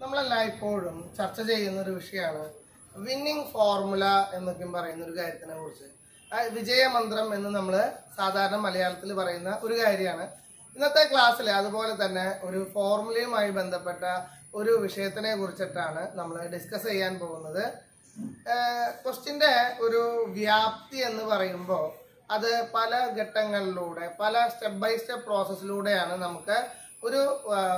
നമ്മളെല്ലായ്പ്പോഴും ചർച്ച ചെയ്യുന്ന ഒരു വിഷയമാണ് വിന്നിങ് ഫോർമുല എന്നൊക്കെ പറയുന്ന ഒരു കാര്യത്തിനെ കുറിച്ച് വിജയമന്ത്രം എന്ന് നമ്മൾ സാധാരണ മലയാളത്തിൽ പറയുന്ന ഒരു കാര്യമാണ്. ഇന്നത്തെ ക്ലാസ്സിൽ അതുപോലെ തന്നെ ഒരു ഫോർമുലയുമായി ബന്ധപ്പെട്ട ഒരു വിഷയത്തിനെ കുറിച്ചിട്ടാണ് നമ്മൾ ഡിസ്കസ് ചെയ്യാൻ പോകുന്നത്. ക്വസ്റ്റിന്റെ ഒരു വ്യാപ്തി എന്ന് പറയുമ്പോൾ അത് പല ഘട്ടങ്ങളിലൂടെ പല സ്റ്റെപ്പ് ബൈ സ്റ്റെപ്പ് പ്രോസസ്സിലൂടെയാണ് നമുക്ക് ഒരു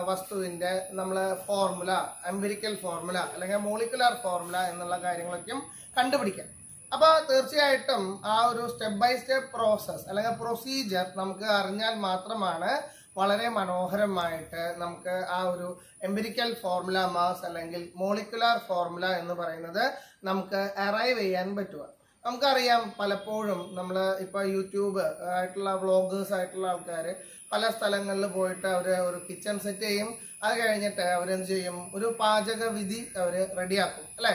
വസ്തുവിന്റെ നമ്മൾ ഫോർമുല എംപിരിക്കൽ ഫോർമുല അല്ലെങ്കിൽ മോളിക്കുലാർ ഫോർമുല എന്നുള്ള കാര്യങ്ങളൊക്കെയും കണ്ടുപിടിക്കാം. അപ്പൊ തീർച്ചയായിട്ടും ആ ഒരു സ്റ്റെപ്പ് ബൈ സ്റ്റെപ്പ് പ്രോസസ് അല്ലെങ്കിൽ പ്രൊസീജിയർ നമുക്ക് അറിഞ്ഞാൽ മാത്രമാണ് വളരെ മനോഹരമായിട്ട് നമുക്ക് ആ ഒരു എംപിരിക്കൽ ഫോർമുല മാസ് അല്ലെങ്കിൽ മോളിക്കുലാർ ഫോർമുല എന്ന് പറയുന്നത് നമുക്ക് അറൈവ് ചെയ്യാൻ പറ്റുക. നമുക്കറിയാം പലപ്പോഴും നമ്മൾ ഇപ്പൊ യൂട്യൂബ് ആയിട്ടുള്ള വ്ളോഗേഴ്സ് ആയിട്ടുള്ള ആൾക്കാർ പല സ്ഥലങ്ങളിൽ പോയിട്ട് അവർ ഒരു കിച്ചൺ സെറ്റ് ചെയ്യും. അത് കഴിഞ്ഞിട്ട് അവരെന്ത് ചെയ്യും? ഒരു പാചക വിധി അവർ റെഡിയാക്കും അല്ലെ?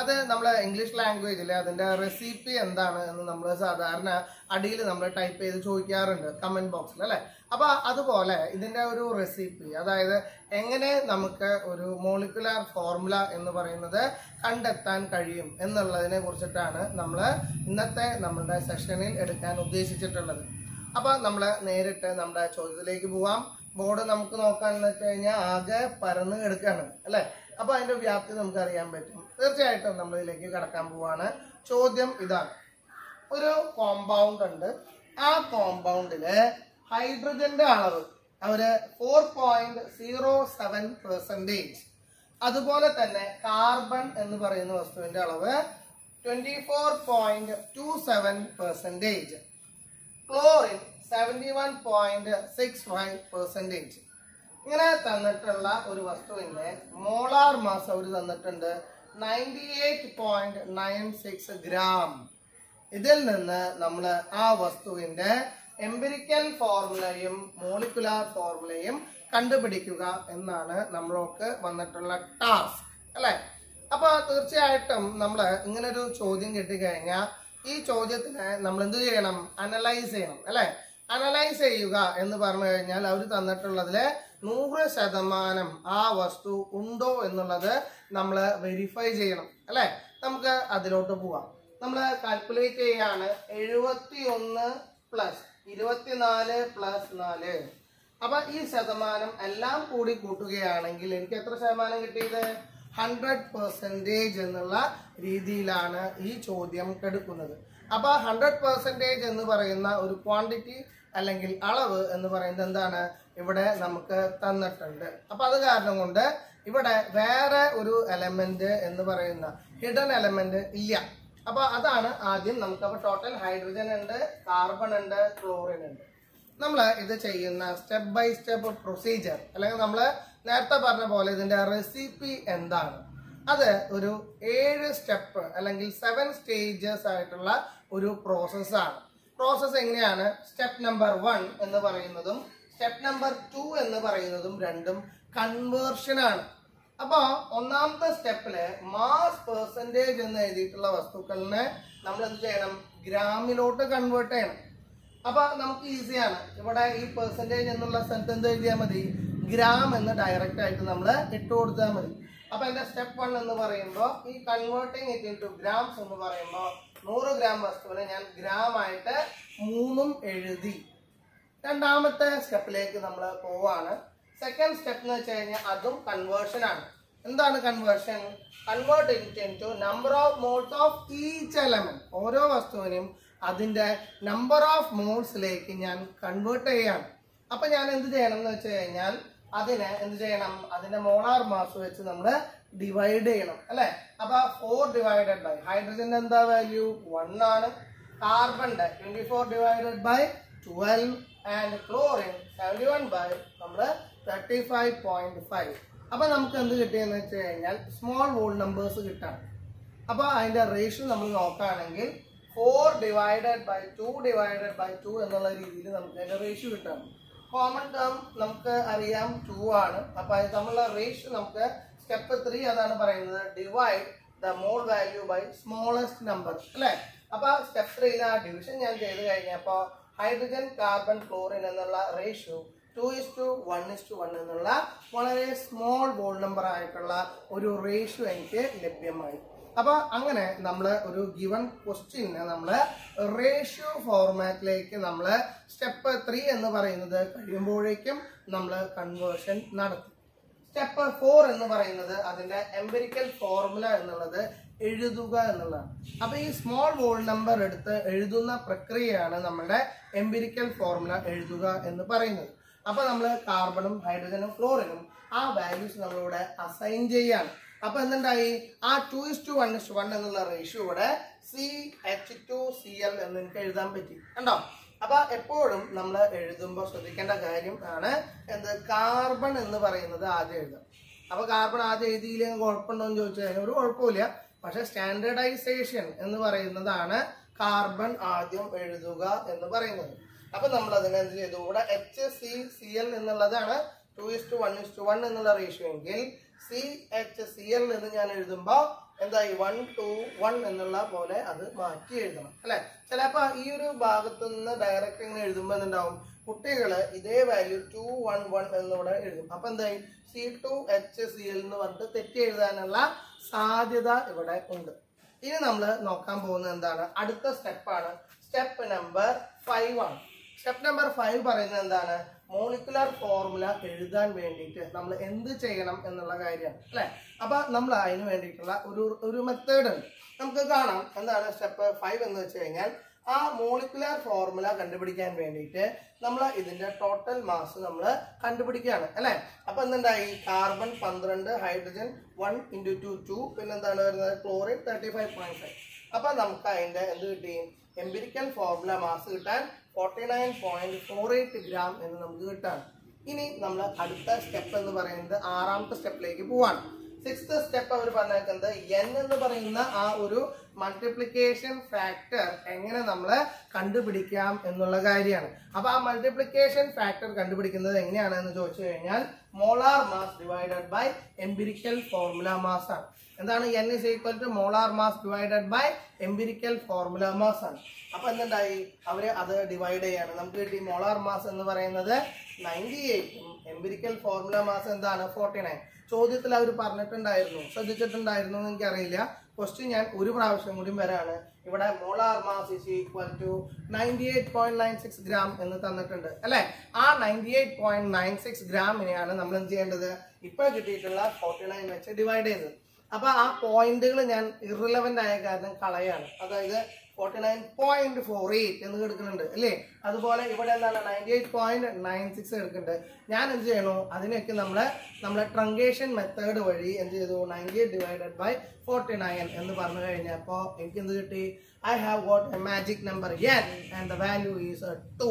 അത് നമ്മൾ ഇംഗ്ലീഷ് ലാംഗ്വേജിൽ അതിന്റെ റെസിപ്പി എന്താണ് എന്ന് നമ്മൾ സാധാരണ അടിയിൽ നമ്മൾ ടൈപ്പ് ചെയ്ത് ചോദിക്കാറുണ്ട് കമന്റ് ബോക്സിൽ അല്ലേ? അപ്പോൾ അതുപോലെ ഇതിന്റെ ഒരു റെസിപ്പി അതായത് എങ്ങനെ നമുക്ക് ഒരു മോളിക്കുലാർ ഫോർമുല എന്ന് പറയുന്നത് കണ്ടെത്താൻ കഴിയും എന്നുള്ളതിനെ കുറിച്ചിട്ടാണ് നമ്മൾ ഇന്നത്തെ നമ്മളുടെ സെഷനിൽ എടുക്കാൻ ഉദ്ദേശിച്ചിട്ടുള്ളത്. അപ്പോൾ നമ്മൾ നേരിട്ട് നമ്മുടെ ചോദ്യത്തിലേക്ക് പോവാം. ബോർഡ് നമുക്ക് നോക്കാന്ന് വെച്ച് കഴിഞ്ഞാൽ ആകെ പരന്ന് കിടക്കാണ് അല്ലെ? അപ്പൊ അതിന്റെ വ്യാപ്തി നമുക്ക് അറിയാൻ പറ്റും. തീർച്ചയായിട്ടും നമ്മൾ ഇതിലേക്ക് കടക്കാൻ പോവാണ്. ചോദ്യം ഇതാണ്. ഒരു കോമ്പൗണ്ട് ഉണ്ട്. ആ കോമ്പൗണ്ടിൽ ഹൈഡ്രജന്റെ അളവ് അവർ four point zero seven percentage അതുപോലെ തന്നെ കാർബൺ എന്ന് പറയുന്ന വസ്തുവിന്റെ അളവ് twenty four point two seven percentage chlorine seventy one point six five percentage ഇങ്ങനെ തന്നിട്ടുള്ള ഒരു വസ്തുവിന്റെ മോളാർ മാസ് അവർ തന്നിട്ടുണ്ട്. Ninety eight point nine six gram ഇതിൽ നിന്ന് നമ്മൾ ആ വസ്തുവിന്റെ എംപിരിക്കൽ ഫോർമുലയും മോളിക്കുലാർ ഫോർമുലയും കണ്ടുപിടിക്കുക എന്നാണ് നമ്മൾക്ക് വന്നിട്ടുള്ള ടാസ്ക് അല്ലെ? അപ്പൊ തീർച്ചയായിട്ടും നമ്മൾ ഇങ്ങനെ ഒരു ചോദ്യം കിട്ടിക്കഴിഞ്ഞാൽ ഈ ചോദ്യത്തിന് നമ്മൾ എന്ത് ചെയ്യണം? അനലൈസ് ചെയ്യണം. അല്ലെ? അനലൈസ് ചെയ്യുക എന്ന് പറഞ്ഞു കഴിഞ്ഞാൽ അവർ തന്നിട്ടുള്ളതിലെ നൂറ് ശതമാനം ആ വസ്തു ഉണ്ടോ എന്നുള്ളത് നമ്മൾ വെരിഫൈ ചെയ്യണം അല്ലേ? നമുക്ക് അതിലോട്ട് പോവാം. നമ്മൾ കാൽക്കുലേറ്റ് ചെയ്യാണ് എഴുപത്തി ഒന്ന് പ്ലസ് ഇരുപത്തിനാല് പ്ലസ് നാല്. അപ്പൊ ഈ ശതമാനം എല്ലാം കൂടി കൂട്ടുകയാണെങ്കിൽ എനിക്ക് എത്ര ശതമാനം കിട്ടിയത്? ഹൺഡ്രഡ് പെർസെന്റേജ് എന്നുള്ള രീതിയിലാണ് ഈ ചോദ്യം എടുക്കുന്നത്. അപ്പൊ ഹൺഡ്രഡ് പെർസെന്റേജ് എന്ന് പറയുന്ന ഒരു ക്വാണ്ടിറ്റി അല്ലെങ്കിൽ അളവ് എന്ന് പറയുന്നത് എന്താണ്? ഇവിടെ നമുക്ക് തന്നിട്ടുണ്ട്. അപ്പൊ അത് കാരണം കൊണ്ട് ഇവിടെ വേറെ ഒരു എലമെന്റ് എന്ന് പറയുന്ന ഹിഡൻ എലമെന്റ് ഇല്ല. അപ്പൊ അതാണ് ആദ്യം നമുക്ക് അപ്പൊ ടോട്ടൽ ഹൈഡ്രജൻ ഉണ്ട് കാർബൺ ഉണ്ട് ക്ലോറിൻ ഉണ്ട്. നമ്മൾ ഇത് ചെയ്യുന്ന സ്റ്റെപ്പ് ബൈ സ്റ്റെപ്പ് പ്രൊസീജിയർ അല്ലെങ്കിൽ നമ്മൾ നേരത്തെ പറഞ്ഞ പോലെ ഇതിന്റെ റെസിപ്പി എന്താണ്? അത് ഒരു ഏഴ് സ്റ്റെപ്പ് അല്ലെങ്കിൽ സെവൻ സ്റ്റേജസ് ആയിട്ടുള്ള ഒരു പ്രോസസ്സാണ് പ്രോസസ്സ് എങ്ങനെയാണ്? സ്റ്റെപ്പ് നമ്പർ വൺ എന്ന് പറയുന്നതും സ്റ്റെപ്പ് നമ്പർ ടു എന്ന് പറയുന്നതും രണ്ടും കൺവേർഷൻ ആണ്. അപ്പൊ ഒന്നാമത്തെ സ്റ്റെപ്പിൽ മാസ് പെർസെന്റേജ് എന്ന് എഴുതിയിട്ടുള്ള വസ്തുക്കളിനെ നമ്മൾ എന്ത് ചെയ്യണം? ഗ്രാമിലോട്ട് കൺവേർട്ട് ചെയ്യണം. അപ്പൊ നമുക്ക് ഈസിയാണ് ഇവിടെ ഈ പെർസെന്റേജ് എന്നുള്ള സ്ഥലത്ത് എന്ത് എഴുതിയാൽ മതി? ഗ്രാം എന്ന് ഡയറക്റ്റ് ആയിട്ട് നമ്മൾ ഇട്ട് കൊടുത്താൽ മതി. അപ്പൊ എന്റെ സ്റ്റെപ്പ് വൺ എന്ന് പറയുമ്പോൾ ഈ converting it into grams എന്ന് പറയുമ്പോൾ നൂറ് ഗ്രാം വസ്തുവിനെ ഞാൻ ഗ്രാം ആയിട്ട് മൂന്നും എഴുതി. രണ്ടാമത്തെ സ്റ്റെപ്പിലേക്ക് നമ്മൾ പോവാണ്. സെക്കൻഡ് സ്റ്റെപ്പ് എന്ന് വെച്ച് കഴിഞ്ഞാൽ അതും കൺവേർഷൻ ആണ്. എന്താണ് conversion convert into number of moles of each element ഓരോ വസ്തുവിനെയും അതിന്റെ നമ്പർ ഓഫ് മോൾസിലേക്ക് ഞാൻ കൺവേർട്ട് ചെയ്യാണ്. അപ്പം ഞാൻ എന്ത് ചെയ്യണം എന്ന് വെച്ച് കഴിഞ്ഞാൽ അതിനെ എന്ത് ചെയ്യണം? അതിന്റെ മോളാർ മാസ് വെച്ച് നമ്മൾ ഡിവൈഡ് ചെയ്യണം അല്ലേ? അപ്പൊ ഫോർ ഡിവൈഡഡ് ബൈ ഹൈഡ്രജന്റെ എന്താ വാല്യൂ വൺ ആണ്. കാർബണിന്റെ twenty four divided by twelve and chlorine seventy അപ്പൊ നമുക്ക് എന്ത് കിട്ടിയെന്ന് വെച്ച് കഴിഞ്ഞാൽ സ്മോൾ വോൾ നമ്പേഴ്സ് കിട്ടാണ് അപ്പോൾ അതിന്റെ റേഷ്യോ നമ്മൾ നോക്കുകയാണെങ്കിൽ four divided by two divided by two എന്നുള്ള രീതിയിൽ നമുക്ക് അതിന്റെ റേഷ്യോ കിട്ടണം കോമൺ ടേം നമുക്ക് അറിയാം ടു ആണ്. അപ്പോൾ അത് തമ്മിലുള്ള റേഷ്യോ നമുക്ക് സ്റ്റെപ്പ് ത്രീ അതാണ് പറയുന്നത്. Divide the mole value by smallest number അല്ലേ? അപ്പോൾ സ്റ്റെപ്പ് ത്രീയിൽ ആ ഡിവിഷൻ ഞാൻ ചെയ്ത് കഴിഞ്ഞപ്പോ ഹൈഡ്രജൻ കാർബൺ ക്ലോറിൻ എന്നുള്ള ratio two is two one is two one എന്നുള്ള വളരെ സ്മോൾ ബോൾ നമ്പർ ആയിട്ടുള്ള ഒരു റേഷ്യോ എനിക്ക് ലഭ്യമായി. അപ്പൊ അങ്ങനെ നമ്മൾ ഒരു ഗിവൺ ക്വസ്റ്റ്യനെ നമ്മൾ റേഷ്യോ ഫോർമാറ്റിലേക്ക് നമ്മൾ സ്റ്റെപ്പ് ത്രീ എന്ന് പറയുന്നത് കഴിയുമ്പോഴേക്കും നമ്മൾ കൺവേർഷൻ നടത്തും. സ്റ്റെപ്പ് ഫോർ എന്ന് പറയുന്നത് അതിന്റെ എംപെരിക്കൽ ഫോർമുല എന്നുള്ളത് എഴുതുക എന്നുള്ളതാണ്. അപ്പൊ ഈ സ്മോൾ വോൾ നമ്പർ എടുത്ത് എഴുതുന്ന പ്രക്രിയയാണ് നമ്മുടെ എംപിരിക്കൽ ഫോർമുല എഴുതുക എന്ന് പറയുന്നത്. അപ്പൊ നമ്മൾ കാർബണും ഹൈഡ്രജനും ക്ലോറിനും ആ വാല്യൂസ് നമ്മളിവിടെ അസൈൻ ചെയ്യാണ്. അപ്പൊ എന്തുണ്ടായി? ആ two is two one is one എന്നുള്ള റേഷ്യോ ഇവിടെ C H two C L എന്ന് എനിക്ക് എഴുതാൻ പറ്റി. കണ്ടോ? അപ്പൊ എപ്പോഴും നമ്മൾ എഴുതുമ്പോൾ ശ്രദ്ധിക്കേണ്ട കാര്യം ആണ് എന്ത്? കാർബൺ എന്ന് പറയുന്നത് ആദ്യം എഴുതാം. അപ്പൊ കാർബൺ ആദ്യം എഴുതിയില്ലെങ്കിൽ കുഴപ്പമുണ്ടോ എന്ന് ചോദിച്ചു കഴിഞ്ഞാൽ ഒരു കുഴപ്പമില്ല പക്ഷെ സ്റ്റാൻഡേർഡൈസേഷൻ എന്ന് പറയുന്നതാണ് കാർബൺ ആദ്യം എഴുതുക എന്ന് പറയുന്നത്. അപ്പൊ നമ്മൾ അതിനെ എന്ത് ചെയ്തു? ഇവിടെ എച്ച് സി സി എൽ എന്നുള്ളതാണ് two is two one is two one എന്നുള്ള റേഷ്യോ എങ്കിൽ സി എച്ച് സി എൽ എന്ന് ഞാൻ എഴുതുമ്പോൾ എന്തായി? വൺ ടു വൺ എന്നുള്ള പോലെ അത് മാറ്റി എഴുതണം. അല്ലെ? ചിലപ്പോ ഈ ഒരു ഭാഗത്ത് നിന്ന് ഡയറക്റ്റ് ഇങ്ങനെ എഴുതുമ്പോൾ എന്തുണ്ടാവും? കുട്ടികൾ ഇതേ വാല്യൂ ടു വൺ വൺ എന്നിവിടെ എഴുതും. അപ്പൊ എന്തായി? C two H C L എന്ന് പറഞ്ഞിട്ട് തെറ്റി എഴുതാനുള്ള സാധ്യത ഇവിടെ ഉണ്ട്. ഇനി നമ്മൾ നോക്കാൻ പോകുന്നത് എന്താണ്? അടുത്ത സ്റ്റെപ്പാണ് സ്റ്റെപ്പ് നമ്പർ ഫൈവ് ആണ്. സ്റ്റെപ്പ് നമ്പർ ഫൈവ് പറയുന്നത് എന്താണ്? മോളിക്കുലർ ഫോർമുല എഴുതാൻ വേണ്ടിയിട്ട് നമ്മൾ എന്ത് ചെയ്യണം എന്നുള്ള കാര്യമാണ് അല്ലെ? അപ്പൊ നമ്മൾ അതിന് വേണ്ടിയിട്ടുള്ള ഒരു ഒരു മെത്തേഡ് ഉണ്ട്. നമുക്ക് കാണാം. എന്താണ്? സ്റ്റെപ്പ് ഫൈവ് എന്ന് വെച്ച് കഴിഞ്ഞാൽ ആ മോളിക്കുലർ ഫോർമുല കണ്ടുപിടിക്കാൻ വേണ്ടിയിട്ട് നമ്മൾ ഇതിന്റെ ടോട്ടൽ മാസ് നമ്മൾ കണ്ടുപിടിക്കുകയാണ് അല്ലെ? അപ്പൊ എന്തുണ്ടായി കാർബൺ പന്ത്രണ്ട് hydrogen one into two two പിന്നെന്താണ് വരുന്നത്? Chlorine thirty five point five അപ്പൊ നമുക്ക് അതിന്റെ എന്ത് കിട്ടി? എംപിരിക്കൽ ഫോർമുല മാസ് കിട്ടാൻ forty nine point four eight gram എന്ന് നമുക്ക് കിട്ടാണ്. ഇനി നമ്മൾ അടുത്ത സ്റ്റെപ്പ് എന്ന് പറയുന്നത് ആറാമത്തെ സ്റ്റെപ്പിലേക്ക് പോവാണ്. സിക്സ്ത് സ്റ്റെപ്പ് അവർ പറഞ്ഞേക്കുന്നത് എൻ എന്ന് പറയുന്ന ആ ഒരു മൾട്ടിപ്ലിക്കേഷൻ ഫാക്ടർ എങ്ങനെ നമ്മൾ കണ്ടുപിടിക്കാം എന്നുള്ള കാര്യമാണ്. അപ്പൊ ആ മൾട്ടിപ്ലിക്കേഷൻ ഫാക്ടർ കണ്ടുപിടിക്കുന്നത് എങ്ങനെയാണ് എന്ന് ചോദിച്ചു കഴിഞ്ഞാൽ molar mass divided by empirical formula mass ആണ്. എന്താണ് N is equal to molar mass divided by empirical formula mass ആണ്. അപ്പൊ എന്തുണ്ടായി? അവർ അത് ഡിവൈഡ് ചെയ്യാണ്. നമുക്ക് കിട്ടി മോളാർ മാസ് എന്ന് പറയുന്നത് നയന്റി എയ്റ്റും എംപിരിക്കൽ ഫോർമുല മാസ് എന്താണ്? ഫോർട്ടി നയൻ ചോദ്യത്തിൽ അവർ പറഞ്ഞിട്ടുണ്ടായിരുന്നു ശ്രദ്ധിച്ചിട്ടുണ്ടായിരുന്നു എന്ന് എനിക്കറിയില്ല. ക്വസ്റ്റ്യൻ ഞാൻ ഒരു പ്രാവശ്യം കൂടി വരാണ്. ഇവിടെ molar mass is equal to ninety eight point nine six gram എന്ന് തന്നിട്ടുണ്ട്. അല്ലെ? ആ ninety eight point nine six ഗ്രാമിനെയാണ് നമ്മൾ എന്ത് ചെയ്യേണ്ടത്? ഇപ്പൊ കിട്ടിയിട്ടുള്ള ഫോർട്ടി നയൻ വെച്ച് ഡിവൈഡ് ചെയ്തത്. അപ്പൊ ആ പോയിന്റുകൾ ഞാൻ ഇറിലവന്റ് ആയ കാരണം കളയാണ്. അതായത് forty nine point four eight എന്ന് എടുക്കുന്നുണ്ട് അല്ലേ? അതുപോലെ ഇവിടെ എന്താണ് ninety eight point nine six എടുക്കുന്നുണ്ട്. ഞാൻ എന്ത് ചെയ്യണു? അതിനൊക്കെ നമ്മൾ നമ്മളെ ട്രങ്കേഷൻ മെത്തേഡ് വഴി എന്ത് ചെയ്തു? Ninety eight divided by forty nine എന്ന് പറഞ്ഞു കഴിഞ്ഞപ്പോൾ എനിക്ക് എന്ത് കിട്ടി I have got a magic number N and the value is two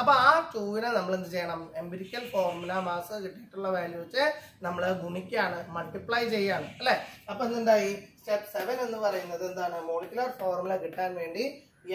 അപ്പൊ ആ ടൂവിനെ നമ്മൾ എന്ത് ചെയ്യണം? എംപിരിക്കൽ ഫോർമുല മാസ് കിട്ടിയിട്ടുള്ള വാല്യൂ വെച്ച് നമ്മൾ ഗുണിക്കാണ് മൾട്ടിപ്ലൈ ചെയ്യാണ് അല്ലെ? അപ്പൊ എന്തുണ്ടായി സ്റ്റെപ്പ് സെവൻ എന്ന് പറയുന്നത് എന്താണ്? മോളിക്കുലർ ഫോർമുല കിട്ടാൻ വേണ്ടി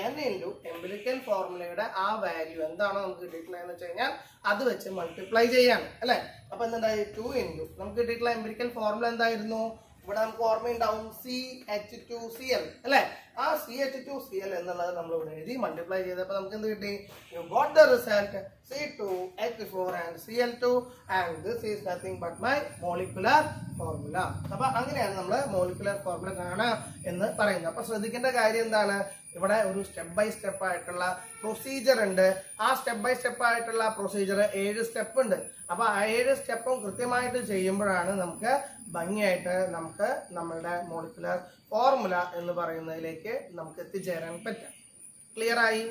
എൻ ഇന്റു എംപിരിക്കൽ ഫോർമുലയുടെ ആ വാല്യൂ എന്താണോ നമുക്ക് കിട്ടിയിട്ടുള്ളതെന്ന് വെച്ച് കഴിഞ്ഞാൽ അത് വെച്ച് മൾട്ടിപ്ലൈ ചെയ്യാണ്. അല്ലേ? അപ്പൊ എന്തുണ്ടായി? ടു ഇന്റു നമുക്ക് കിട്ടിയിട്ടുള്ള എംപിരിക്കൽ ഫോർമുല എന്തായിരുന്നു? ഇവിടെ നമുക്ക് ഓർമ്മയുണ്ടാവും C H two C L അല്ലെ? ആ C H two C L എന്നുള്ളത് നമ്മൾ ഇവിടെ എഴുതി മൾട്ടിപ്ലൈ ചെയ്തപ്പോൾ നമുക്ക് എന്ത് കിട്ടി? You the result C two H four and C L two and this is nothing but my molecular formula അപ്പൊ അങ്ങനെയാണ് നമ്മൾ മോളിക്കുലർ ഫോർമുല കാണുക എന്ന് പറയുന്നത്. അപ്പൊ ശ്രദ്ധിക്കേണ്ട കാര്യം എന്താണ്? ഇവിടെ ഒരു സ്റ്റെപ്പ് ബൈ സ്റ്റെപ്പ് ആയിട്ടുള്ള പ്രൊസീജിയർ ഉണ്ട്. ആ സ്റ്റെപ്പ് ബൈ സ്റ്റെപ്പ് ആയിട്ടുള്ള പ്രൊസീജിയർ ഏഴ് സ്റ്റെപ്പ് ഉണ്ട്. അപ്പൊ ആ ഏഴ് സ്റ്റെപ്പും കൃത്യമായിട്ട് ചെയ്യുമ്പോഴാണ് നമുക്ക് ഭംഗിയായിട്ട് നമുക്ക് നമ്മളുടെ മോളിക്കുലർ ഫോർമുല എന്ന് പറയുന്നതിലേക്ക് നമുക്ക് എത്തിച്ചേരാൻ പറ്റുക. ക്ലിയർ ആയി?